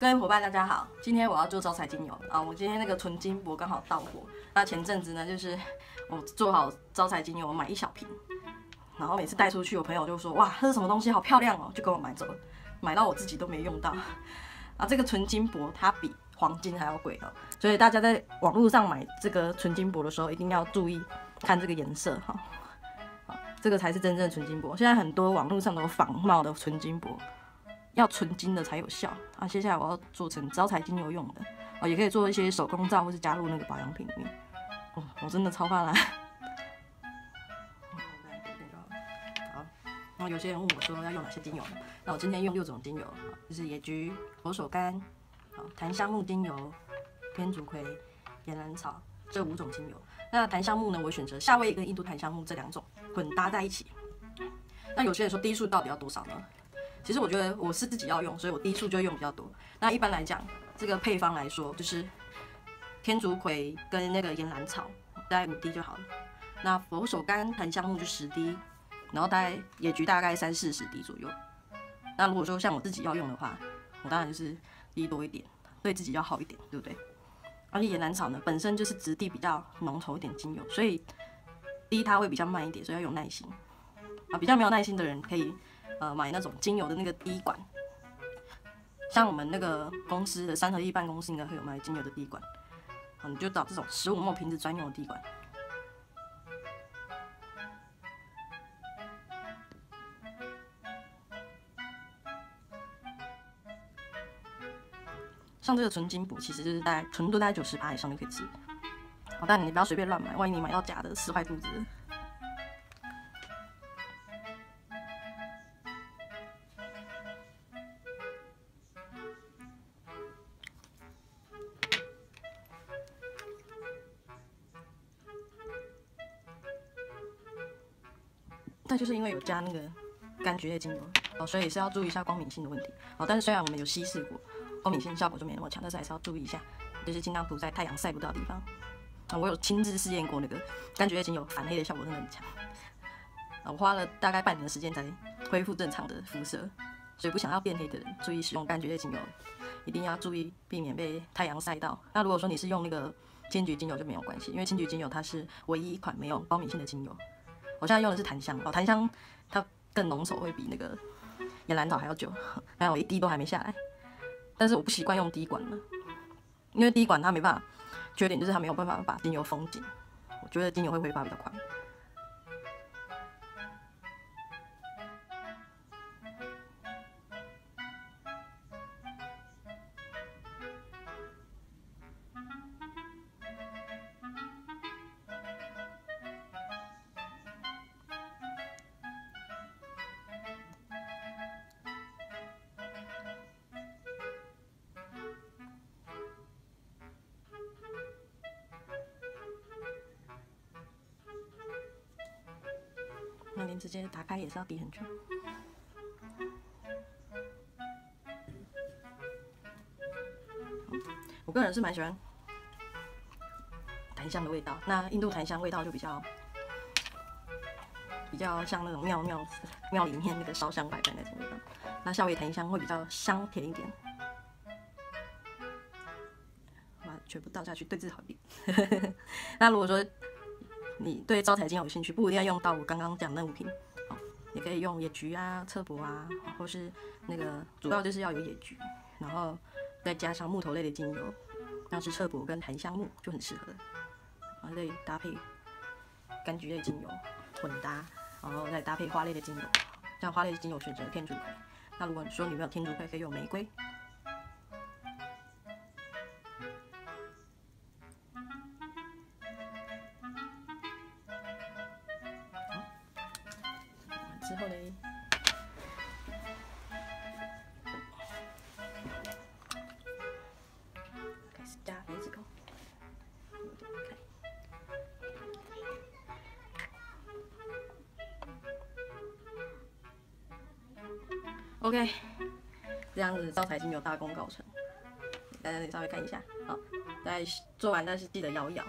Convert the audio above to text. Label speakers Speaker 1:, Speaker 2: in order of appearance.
Speaker 1: 各位伙伴，大家好，今天我要做招财精油啊！我今天那个纯金箔刚好到货。那前阵子呢，就是我做好招财精油，我买一小瓶，然后每次带出去，我朋友就说：“哇，这是什么东西？好漂亮哦！”就跟我买走了，买到我自己都没用到。啊，这个纯金箔它比黄金还要贵哦，所以大家在网络上买这个纯金箔的时候，一定要注意看这个颜色哈。好，这个才是真正的纯金箔。现在很多网络上都有仿冒的纯金箔。要纯金的才有效啊！接下来我要做成招财精油用的哦，也可以做一些手工皂，或是加入那个保养品里面。哦，我真的超怕啦！好，然后有些人问我说要用哪些精油，那我今天用六种精油，就是野菊、佛手柑、好檀香木精油、天竺葵、岩兰草这五种精油。那檀香木呢，我选择夏威夷跟印度檀香木这两种混搭在一起。那有些人说低数到底要多少呢？其实我觉得我是自己要用，所以我滴数就用比较多。那一般来讲，这个配方来说，就是天竺葵跟那个岩兰草大概五滴就好了。那佛手柑、檀香木就十滴，然后大概野菊大概三四十滴左右。那如果说像我自己要用的话，我当然就是滴多一点，对自己要好一点，对不对？而且岩兰草呢，本身就是质地比较浓稠一点精油，所以滴它会比较慢一点，所以要有耐心。啊，比较没有耐心的人可以。呃，买那种精油的那个滴管，像我们那个公司的三合一办公室应该会有卖精油的滴管，啊，你就找这种十五毫瓶子专用的滴管。像这个纯金补，其实就是大概纯度大概九十八以上就可以吃，好，但你不要随便乱买，万一你买到假的，吃坏肚子。那就是因为有加那个柑橘类精油哦，所以是要注意一下光敏性的问题哦。但是虽然我们有稀释过，光敏性效果就没那么强，但是还是要注意一下，就是尽量涂在太阳晒不到的地方啊。我有亲自试验过那个柑橘类精油反黑的效果真的很强啊。我花了大概半年的时间才恢复正常的肤色，所以不想要变黑的人注意使用柑橘类精油，一定要注意避免被太阳晒到。那如果说你是用那个青桔精油就没有关系，因为青桔精油它是唯一一款没有光敏性的精油。我现在用的是檀香哦，檀香它更浓稠，会比那个岩兰草还要久。看我一滴都还没下来，但是我不习惯用滴管了，因为滴管它没办法，缺点就是它没有办法把精油封紧，我觉得精油会挥发比较快。那您直接打开也是要滴很久。我个人是蛮喜欢檀香的味道，那印度檀香味道就比较比较像那种庙庙庙里面那个烧香拜拜那种味道。那夏威夷檀香会比较香甜一点。把全部倒下去，对自己好一点。那如果说，你对招财精有兴趣，不一定要用到我刚刚讲那五瓶，哦，也可以用野菊啊、侧柏啊，或是那个主要就是要有野菊，然后再加上木头类的精油，像是侧柏跟檀香木就很适合，然后再搭配柑橘类精油混搭，然后再搭配花类的精油，像花类精油选择天竺葵，那如果说你没有天竺葵，可以用玫瑰。之后嘞，开始加椰子油。OK，这样子招财精油大功告成，大家可以稍微看一下。好，再做完但是记得摇一摇。